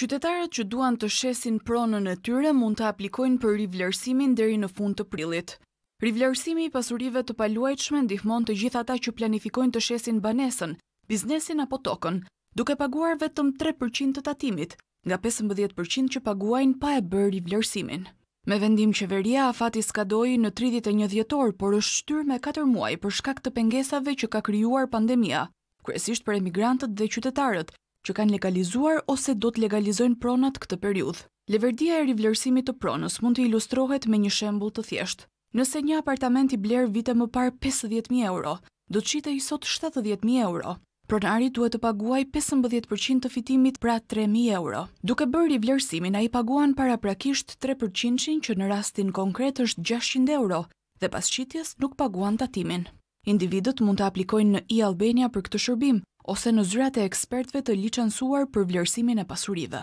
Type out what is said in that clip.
Qytetarët që duan të shesin pronën e tyre mund të aplikojnë për rivlerësimin deri në fund të prillit. Rivlerësimi i pasurive të paluajtshme ndihmon të gjithë ata që planifikojnë të shesin banesën, biznesin apo tokën, duke paguar vetëm tre për qind të tatimit, nga pesëmbëdhjetë për qind që paguajnë pa e bërë rivlerësimin. Me vendim qeverie afati skadoi në tridhjetë e një dhjetor, por është shtyrë me katër muaj për shkak të pengesave që ka krijuar pandemia. kryesisht për emigrantët dhe qytetarët që kanë legalizuar ose do të legalizojnë pronat këtë periudhë. Leverdia e rivlerësimit të pronës mund të ilustrohet me një shembull të thjeshtë. Nëse një apartament i blerë vite më parë pesëdhjetë mijë euro, do të shitej sot shtatëdhjetë mijë euro, pronari duhet të paguajë pesëmbëdhjetë për qind të fitimit pra tre mijë euro. Duke bërë rivlerësimin ai paguan paraprakisht tre përqindshin që në rastin konkret është gjashtëqind euro dhe pas shitjes nuk paguan tatimin. Individët mund të aplikojnë në e-Albania për këtë shërbim ose në zyrat e ekspertëve të liçensuar për vlerësimin e pasurive.